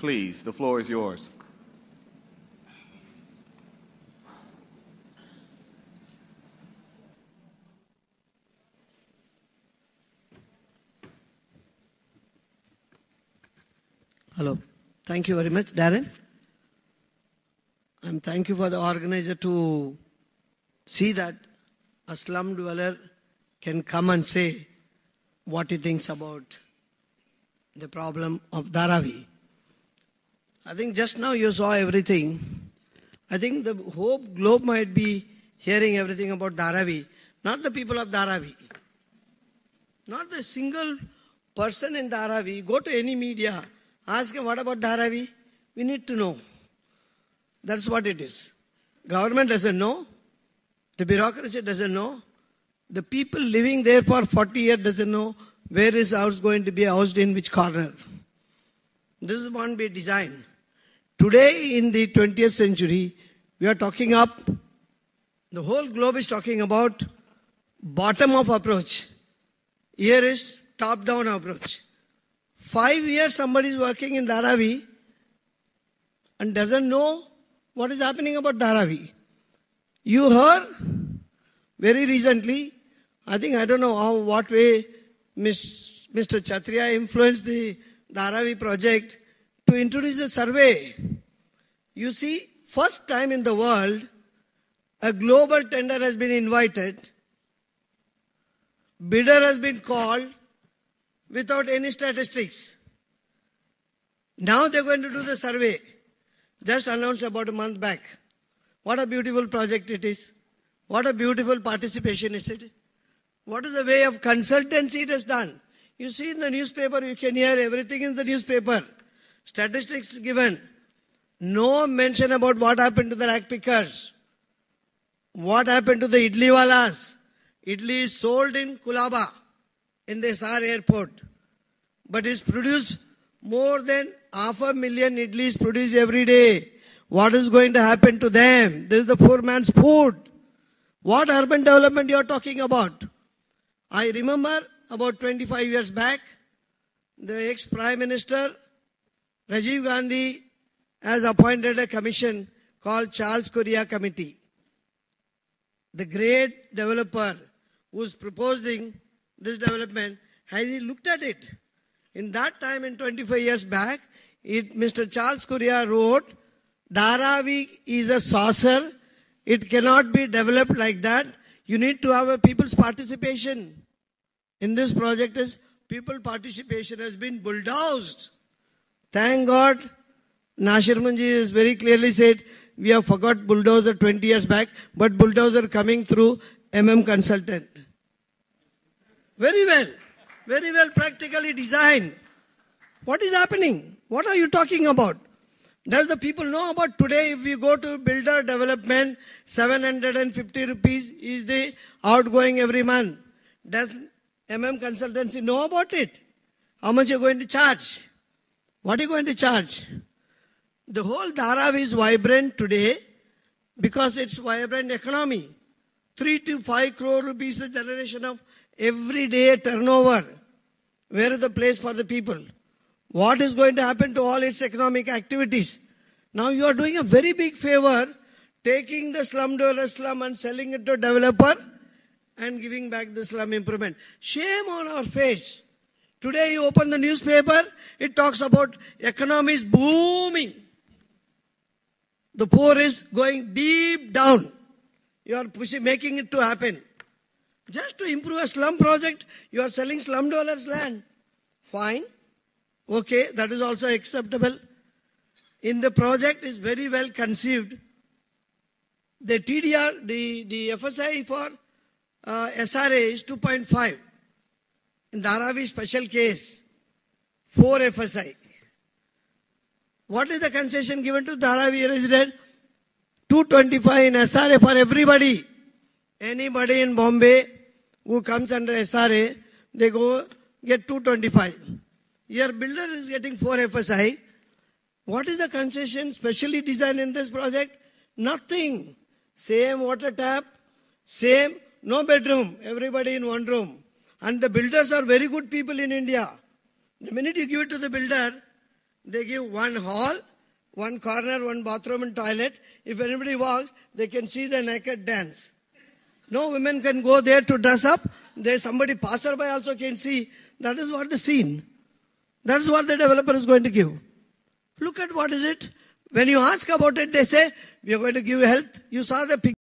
Please, the floor is yours. Hello. Thank you very much, Darren. And thank you for the organizer to see that a slum dweller can come and say what he thinks about the problem of Dharavi. I think just now you saw everything. I think the whole globe might be hearing everything about Dharavi, not the people of Dharavi. Not the single person in Dharavi. Go to any media, ask him what about Dharavi? We need to know. That's what it is. Government doesn't know. The bureaucracy doesn't know. The people living there for 40 years doesn't know where is house going to be housed in which corner. This is one be design. Today in the 20th century, we are talking up, the whole globe is talking about bottom up approach. Here is top down approach. Five years somebody is working in Dharavi and doesn't know what is happening about Dharavi. You heard very recently, I think I don't know how, what way Mr. Chatria influenced the Dharavi project to introduce a survey. You see, first time in the world, a global tender has been invited, bidder has been called without any statistics. Now they're going to do the survey. Just announced about a month back. What a beautiful project it is. What a beautiful participation is it. What is the way of consultancy it has done? You see in the newspaper, you can hear everything in the newspaper. Statistics given. No mention about what happened to the rag pickers. What happened to the idli walas. Idli is sold in Colaba, in the Sahar airport. But is produced more than half a million idlis produced every day. What is going to happen to them? This is the poor man's food. What urban development you are talking about? I remember about 25 years back, the ex-prime minister Rajiv Gandhi has appointed a commission called Charles Correa Committee. The great developer who's proposing this development has he looked at it. In that time, in 25 years back, it, Mr. Charles Correa wrote, Dharavi is a saucer. It cannot be developed like that. You need to have a people's participation. In this project is people participation has been bulldozed. Thank God, Nasser Munjee has very clearly said, we have forgot bulldozer 20 years back, but bulldozer coming through MM consultant. Very well. Very well practically designed. What is happening? What are you talking about? Does the people know about today if you go to builder development, 750 rupees is the outgoing every month. Does MM consultancy know about it? How much you're going to charge? What are you going to charge? The whole Dharavi is vibrant today because it's vibrant economy. Three to five crore rupees a generation of everyday turnover. Where is the place for the people? What is going to happen to all its economic activities? Now you are doing a very big favor taking the slum dweller slum and selling it to a developer and giving back the slum improvement. Shame on our face. Today you open the newspaper, it talks about economy is booming. The poor is going deep down. You are pushing, making it to happen. Just to improve a slum project, you are selling slum dwellers land. Fine. Okay, that is also acceptable. In the project is very well conceived. The TDR, the, the FSI for uh, SRA is 2.5. In Dharavi special case, 4 FSI. What is the concession given to Dharavi resident? 225 in SRA for everybody. Anybody in Bombay who comes under SRA, they go get 225. Your builder is getting 4 FSI. What is the concession specially designed in this project? Nothing. Same water tap, same, no bedroom, everybody in one room. And the builders are very good people in India. The minute you give it to the builder, They give one hall, one corner, one bathroom and toilet. If anybody walks, they can see the naked dance. No women can go there to dress up. There somebody passerby also can see. That is what the scene. That is what the developer is going to give. Look at what is it. When you ask about it, they say, we are going to give you health. You saw the picture.